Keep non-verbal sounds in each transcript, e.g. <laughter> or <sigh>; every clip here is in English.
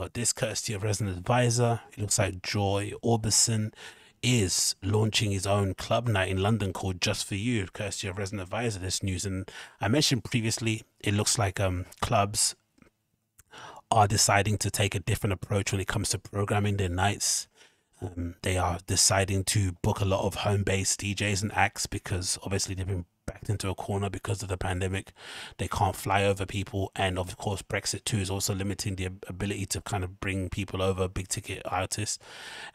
got this courtesy of Resident Advisor. It looks like Joy Orbison is launching his own club night in London called Just for You, courtesy of Resident Advisor. This news, and I mentioned previously, it looks like um clubs are deciding to take a different approach when it comes to programming their nights. Um, they are deciding to book a lot of home-based DJs and acts because obviously they've been backed into a corner because of the pandemic. They can't fly over people, and of course, Brexit too is also limiting the ability to kind of bring people over, big ticket artists.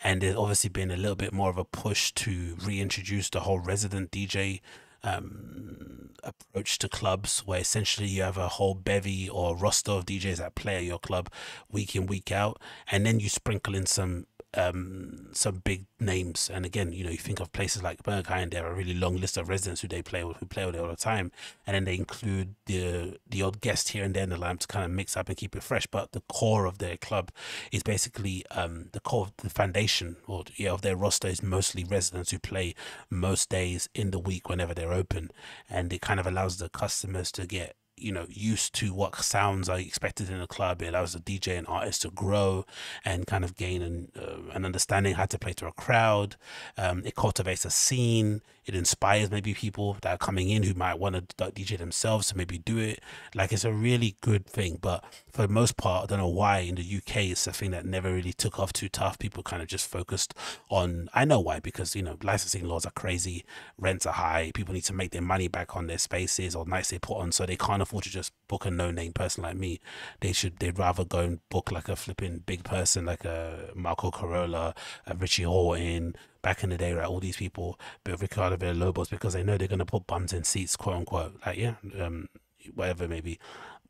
And there's obviously been a little bit more of a push to reintroduce the whole resident DJ um, approach to clubs where essentially you have a whole bevy or roster of DJs that play at your club week in, week out, and then you sprinkle in some um, some big names. And again, you know, you think of places like Berghain, they have a really long list of residents who they play with, who play with it all the time, and then they include the the odd guest here and there in the line to kind of mix up and keep it fresh. But the core of their club is basically um, the core of the foundation or yeah of their roster is mostly residents who play most days in the week whenever they're open, and it kind of allows the customers to get you know used to what sounds I expected in a club it allows the dj and artist to grow and kind of gain an, uh, an understanding how to play to a crowd. Um, it cultivates a scene. It inspires maybe people that are coming in who might want to dj themselves to maybe do it. Like it's a really good thing but for the most part i don't know why in the uk it's a thing that never really took off too tough. People kind of just focused on i know why because you know licensing laws are crazy rents are high people need to make their money back on their spaces or nights they put on so they can't afford to just book a no-name person like me. They should they'd rather go and book like a flipping big person like a Marco Carola, a Richie Hawtin. Back in the day, right, all these people, but Ricardo Villalobos, because they know they're gonna put bums in seats, quote unquote. Like yeah, um, whatever maybe.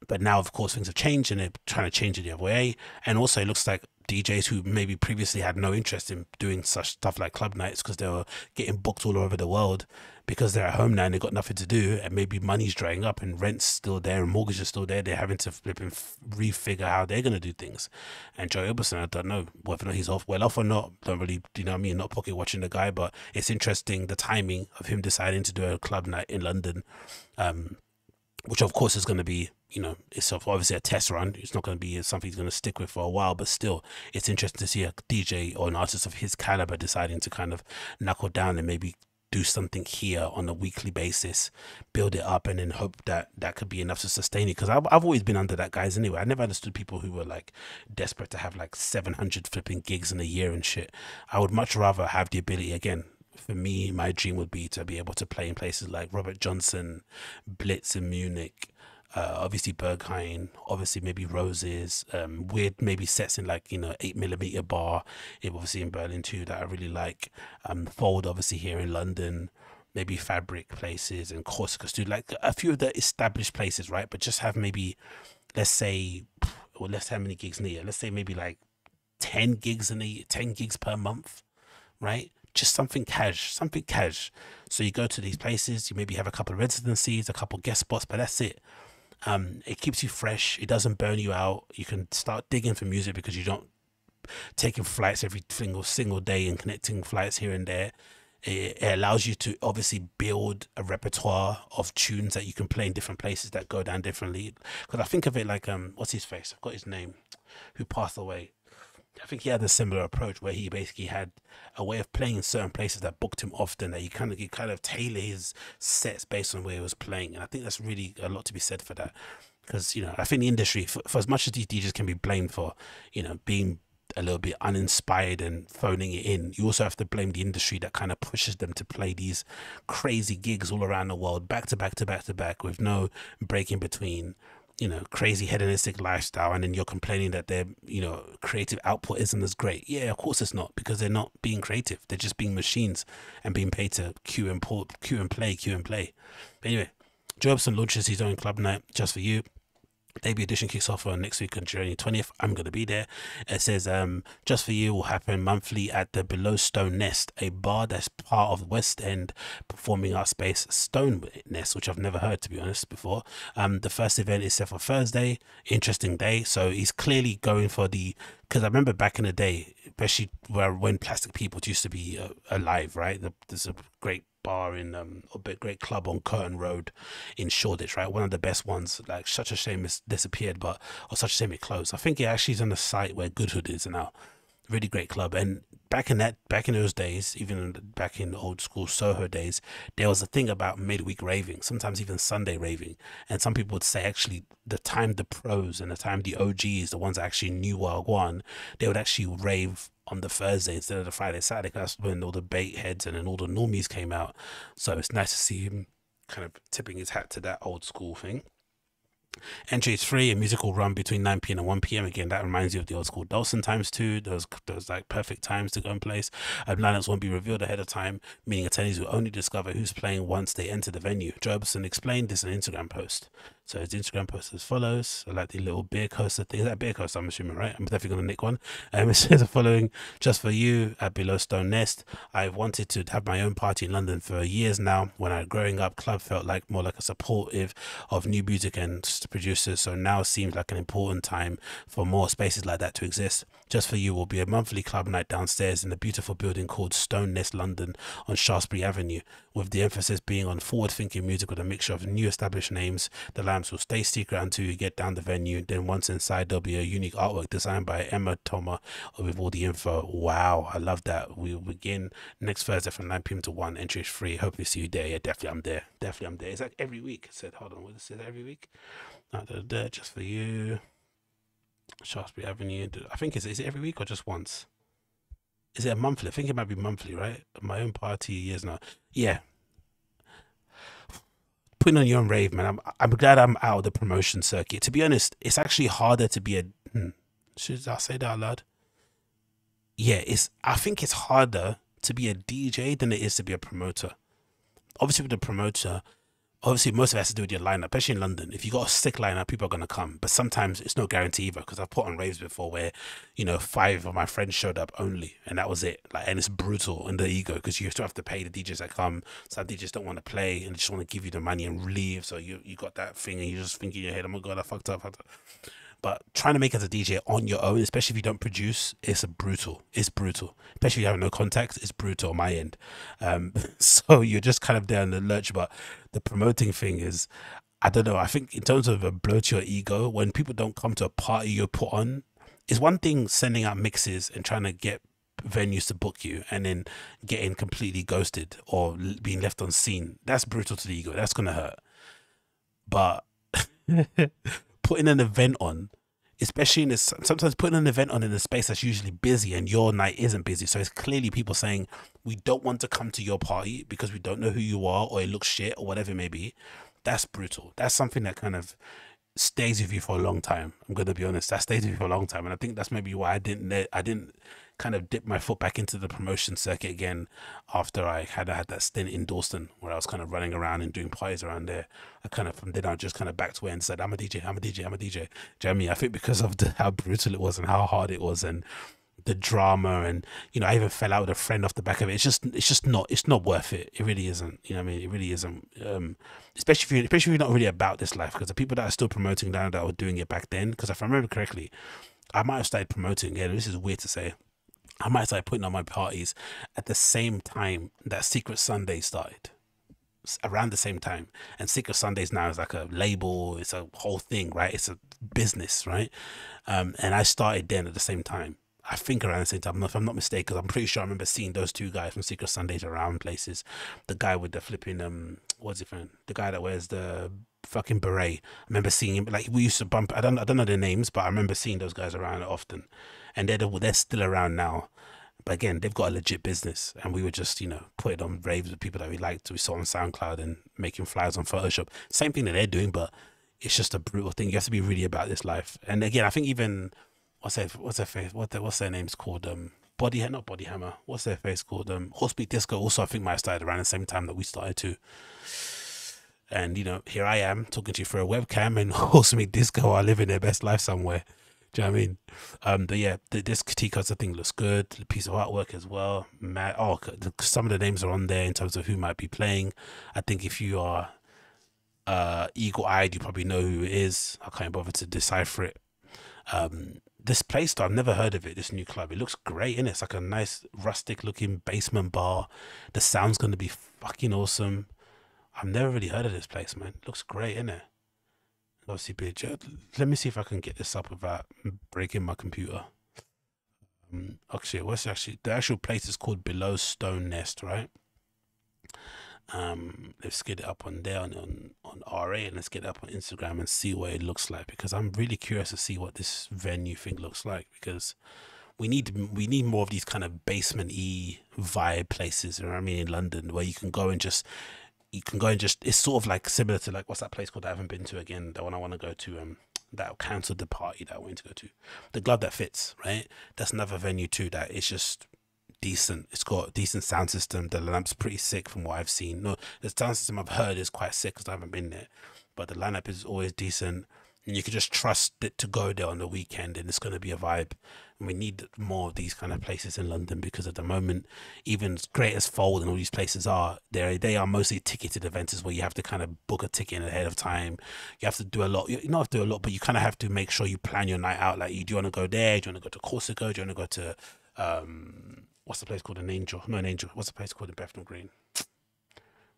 But now, of course, things have changed and they're trying to change it the other way. And also, it looks like DJs who maybe previously had no interest in doing such stuff like club nights because they were getting booked all over the world because they're at home now and they've got nothing to do and maybe money's drying up and rent's still there and mortgage is still there. They're having to flip and refigure how they're going to do things. And Joy Orbison, I don't know whether or not he's off well off or not. Don't really, you know I mean? Not pocket watching the guy, but it's interesting the timing of him deciding to do a club night in London. Um, which of course is going to be you know it's obviously a test run. It's not going to be something he's going to stick with for a while but still it's interesting to see a dj or an artist of his caliber deciding to kind of knuckle down and maybe do something here on a weekly basis build it up and then hope that that could be enough to sustain it. Because I've, I've always been under that guys anyway. I never understood people who were like desperate to have like 700 flipping gigs in a year and shit. I would much rather have the ability again for me, my dream would be to be able to play in places like Robert Johnson, Blitz in Munich, uh, obviously Berghain, obviously maybe Roses, um, weird maybe sets in like you know eight millimeter bar, obviously in Berlin too that I really like. Um, Fold obviously here in London, maybe Fabric places and Corsica too, like a few of the established places, right? But just have maybe, let's say, well, let's how many gigs in a year? Let's say maybe like ten gigs in a ten gigs per month, right? Just something cash, something cash. So you go to these places, you maybe have a couple of residencies, a couple of guest spots, but that's it. Um, it keeps you fresh. It doesn't burn you out. You can start digging for music because you don't taking flights every single single day and connecting flights here and there. It, it allows you to obviously build a repertoire of tunes that you can play in different places that go down differently. Because I think of it like um, what's his face? I've got his name, who passed away. I think he had a similar approach where he basically had a way of playing in certain places that booked him often. That he kind of he kind of tailor his sets based on where he was playing, and I think that's really a lot to be said for that. Because you know, I think the industry, for, for as much as these DJs can be blamed for, you know, being a little bit uninspired and phoning it in. You also have to blame the industry that kind of pushes them to play these crazy gigs all around the world, back to back to back to back, with no break in between you know, crazy hedonistic lifestyle, and then you're complaining that their, you know, creative output isn't as great. Yeah, of course it's not because they're not being creative. They're just being machines and being paid to cue and port, cue and play, cue and play. But anyway, Jobson launches his own club night just for you debut edition kicks off on next week on January 20th. I'm going to be there. It says, um, Just for You will happen monthly at the Below Stone Nest, a bar that's part of the West End performing art space Stone Nest, which I've never heard, to be honest, before. Um, the first event is set for Thursday. Interesting day. So he's clearly going for the, because I remember back in the day, especially where when Plastic People used to be uh, alive, right? The, there's a great bar in um a great club on Curtain Road in Shoreditch, right? One of the best ones. Like such a shame it's disappeared, but or such a shame it closed. I think it actually is on the site where Goodwood is now. Really great club. And back in that back in those days, even back in old school Soho days, there was a thing about midweek raving, sometimes even Sunday raving. And some people would say actually the time the pros and the time the OGs, the ones that actually knew what one, they would actually rave on the Thursday instead of the Friday, Saturday. That's when all the bait heads and then all the normies came out. So it's nice to see him kind of tipping his hat to that old school thing. Entry is free, a musical run between 9 p.m. and 1 p.m. Again, that reminds you of the old school Dalston times too. Those those like perfect times to go and place. Um, lineups won't be revealed ahead of time, meaning attendees will only discover who's playing once they enter the venue. Jobson explained this in an Instagram post. So his Instagram post as follows. I like the little beer coaster thing. Is that beer coaster? I'm assuming, right? I'm definitely gonna nick one. Um, <laughs> it says the following: Just for you at Below Stone Nest. I've wanted to have my own party in London for years now. When I growing up, club felt like more like a supportive of new music and producers. So now seems like an important time for more spaces like that to exist. Just for you will be a monthly club night downstairs in a beautiful building called Stone Nest London on Shaftesbury Avenue, with the emphasis being on forward-thinking music with a mixture of new established names. The lamps will stay secret until you get down the venue. Then once inside, there'll be a unique artwork designed by Emma Toma with all the info. Wow, I love that. We will begin next Thursday from 9 p.m. to 1. Entry is free. Hopefully see you there. Yeah, definitely I'm there. Definitely I'm there. It's like every week. I said, hold on, what is it every week? There, just for you. Shaftesbury Avenue. I think is is it every week or just once? Is it a monthly? I think it might be monthly, right? My own party years now. Yeah. Putting on your own rave, man. I'm I'm glad I'm out of the promotion circuit. To be honest, it's actually harder to be a. Hmm, should I say that out loud? Yeah, it's. I think it's harder to be a DJ than it is to be a promoter. Obviously, with a promoter, obviously most of it has to do with your lineup, especially in London. If you got a sick lineup, people are gonna come. But sometimes it's no guarantee either because I've put on raves before where, you know, five of my friends showed up only, and that was it. Like, and it's brutal in the ego because you still have to pay the DJs that come. Some DJs don't want to play and just want to give you the money and leave. So you you got that thing and you just thinking in your head, oh my god, I fucked up. Fucked up. But trying to make it as a DJ on your own, especially if you don't produce, it's brutal. It's brutal. Especially if you have no contacts, it's brutal on my end. Um, <laughs> so you're just kind of there in the lurch. But the promoting thing is, I don't know. I think in terms of a blow to your ego, when people don't come to a party you put on, it's one thing sending out mixes and trying to get venues to book you and then getting completely ghosted or being left on seen. That's brutal to the ego. That's gonna hurt. But <laughs> putting an event on, especially in this, sometimes putting an event on in a space that's usually busy and your night isn't busy. So it's clearly people saying, we don't want to come to your party because we don't know who you are or it looks shit or whatever it may be. That's brutal. That's something that kind of stays with you for a long time. I'm going to be honest. That stays with you for a long time. And I think that's maybe why I didn't, I didn't kind of dipped my foot back into the promotion circuit again after I had I had that stint in Dalston where I was kind of running around and doing parties around there. I kind of from then I just kind of backed away and said, I'm a DJ, I'm a DJ, I'm a DJ. Jeremy, I think because of the, how brutal it was and how hard it was and the drama and you know I even fell out with a friend off the back of it. It's just it's just not it's not worth it. It really isn't. You know what I mean? It really isn't. Um, especially if you especially if you're not really about this life because the people that are still promoting now that were doing it back then. Because if I remember correctly, I might have started promoting again. This is weird to say. I might start putting on my parties at the same time that Secret Sunday started. Around the same time. And Secret Sundays now is like a label, it's a whole thing, right? It's a business, right? Um, and I started then at the same time. I think around the same time, if I'm not mistaken, because I'm pretty sure I remember seeing those two guys from Secret Sundays around places. The guy with the flipping um, what's it from? The guy that wears the fucking beret. I remember seeing him. Like we used to bump. I don't I don't know their names, but I remember seeing those guys around often and they're they're still around now. But again, they've got a legit business, and we were just you know putting on raves with people that we liked. We saw on SoundCloud and making flyers on Photoshop. Same thing that they're doing, but it's just a brutal thing. You have to be really about this life. And again, I think even what's their what's their face what their, what's their names called um body not body hammer what's their face called um horse meat disco also I think might have started around the same time that we started too. And you know, here I am talking to you for a webcam, and <laughs> Horse Meat Disco are living their best life somewhere. Do you know what I mean? Um, but yeah, the, this Katikos I think looks good. The piece of artwork as well. Matt, oh, the, some of the names are on there in terms of who might be playing. I think if you are uh, eagle eyed, you probably know who it is. I can't bother to decipher it. Um, this place though, I've never heard of it. This new club, it looks great, and it? it's like a nice rustic looking basement bar. The sound's gonna be fucking awesome. I've never really heard of this place, man. It looks great, isn't Obviously, bitch. Let me see if I can get this up without breaking my computer. Um, actually, what's actually the actual place is called Below Stone Nest, right? Um, let's get it up on there on, on, on RA and let's get it up on Instagram and see what it looks like because I'm really curious to see what this venue thing looks like because we need we need more of these kind of basement y vibe places. You know what I mean in London where you can go and just you can go and just it's sort of like similar to like what's that place called I haven't been to again? The one I want to go to um that cancelled the party that I went to go to. The glove that fits right? That's another venue too that it's just decent. It's got decent sound system. The lineup's pretty sick from what I've seen. No the sound system I've heard is quite sick because I haven't been there but the lineup is always decent and you can just trust it to go there on the weekend and it's going to be a vibe. And we need more of these kind of places in london because at the moment even as great as fold and all these places are they they are mostly ticketed events where you have to kind of book a ticket ahead of time. You have to do a lot you not have to do a lot but you kind of have to make sure you plan your night out. Like you do you want to go there? Do you want to go to corsica? Do you want to go to um what's the place called? An angel? No an angel. What's the place called in bethnal green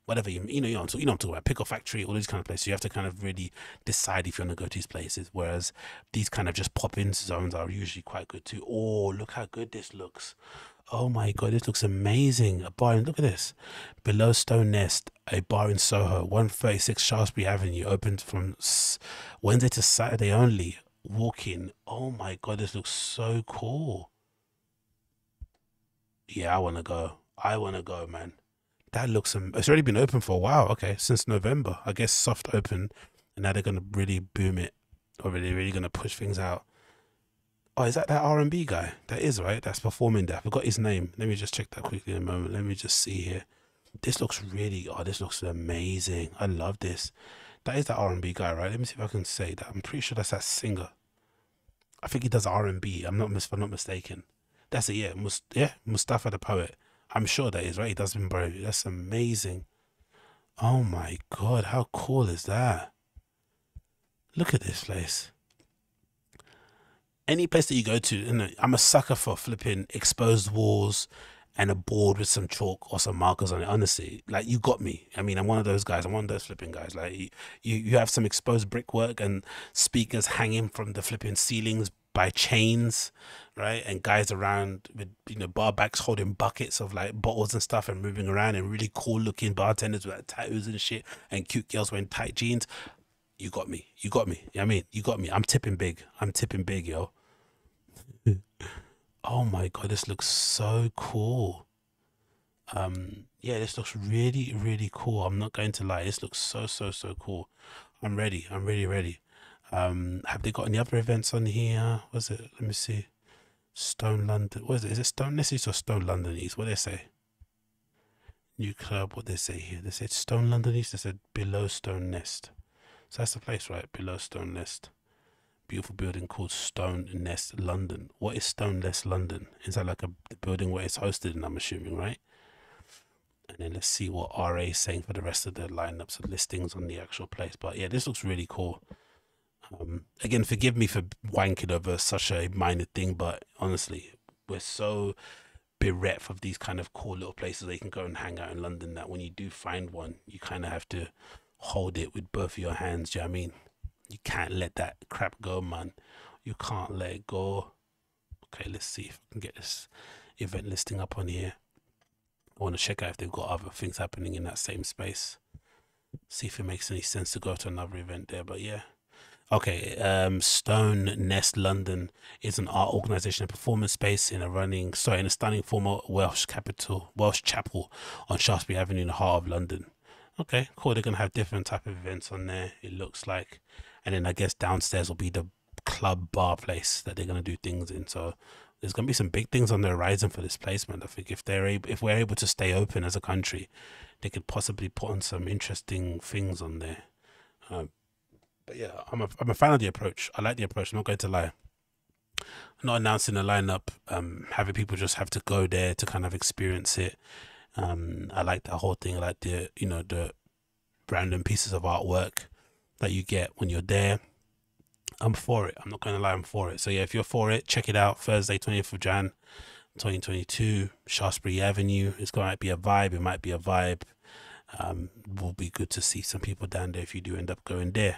whatever you you know you know, you know I'm talking about pickle factory all these kind of places. You have to kind of really decide if you want to go to these places whereas these kind of just pop in zones are usually quite good too. Oh look how good this looks. Oh my god this looks amazing. A bar in look at this. Below stone nest a bar in soho 136 shaftesbury avenue opened from wednesday to saturday only. Walking oh my god this looks so cool. Yeah i want to go. I want to go man that looks. Um, it's already been open for a while. Okay, since November, I guess soft open, and now they're gonna really boom it, or really, really gonna push things out. Oh, is that that R and B guy? That is right. That's performing there. I forgot his name. Let me just check that quickly in a moment. Let me just see here. This looks really. Oh, this looks amazing. I love this. That is that R and B guy, right? Let me see if I can say that. I'm pretty sure that's that singer. I think he does R and B. I'm not if I'm not mistaken. That's it. Yeah, Must, yeah, Mustafa the poet. I'm sure that is right. He does bro. That's amazing. Oh my god, how cool is that? Look at this place. Any place that you go to, you know, I'm a sucker for flipping exposed walls and a board with some chalk or some markers on it. Honestly, like you got me. I mean, I'm one of those guys. I'm one of those flipping guys. Like you, you have some exposed brickwork and speakers hanging from the flipping ceilings by chains, right? And guys around with you know bar backs holding buckets of like bottles and stuff and moving around and really cool looking bartenders with like, tattoos and shit and cute girls wearing tight jeans. You got me. You got me. You know I mean, you got me. I'm tipping big. I'm tipping big, yo. <laughs> oh my god, this looks so cool. Um, yeah, this looks really, really cool. I'm not going to lie. This looks so, so, so cool. I'm ready. I'm really ready. Um, have they got any other events on here? Was it? Let me see. Stone London. What is it? Is it Stone Nest East or Stone London East? What they say? New club. What they say here? They said Stone London East. They said below Stone Nest. So that's the place, right? Below Stone Nest. Beautiful building called Stone Nest London. What is Stone Nest London? Is that like a building where it's hosted? And I'm assuming, right? And then let's see what RA is saying for the rest of the lineups and listings on the actual place. But yeah, this looks really cool. Um, again, forgive me for wanking over such a minor thing, but honestly, we're so bereft of these kind of cool little places that you can go and hang out in London that when you do find one, you kind of have to hold it with both of your hands. Do you know I mean? You can't let that crap go, man. You can't let it go. Okay, let's see if I can get this event listing up on here. I want to check out if they've got other things happening in that same space. See if it makes any sense to go to another event there. But yeah. Okay, um, Stone Nest London is an art organisation and performance space in a running, sorry, in a stunning former Welsh capital, Welsh chapel on Shaftesbury Avenue in the heart of London. Okay, cool. They're gonna have different type of events on there. It looks like, and then I guess downstairs will be the club bar place that they're gonna do things in. So there's gonna be some big things on the horizon for this placement. I think if they're able, if we're able to stay open as a country, they could possibly put on some interesting things on there. Uh, but yeah, I'm a I'm a fan of the approach. I like the approach. I'm not going to lie. not announcing a lineup, um, having people just have to go there to kind of experience it. Um, I like that whole thing. I like the you know the random pieces of artwork that you get when you're there. I'm for it. I'm not gonna lie, I'm for it. So yeah, if you're for it, check it out. Thursday, 20th of Jan, 2022, Shaftesbury Avenue. It's gonna be a vibe. It might be a vibe. Um, will be good to see some people down there if you do end up going there.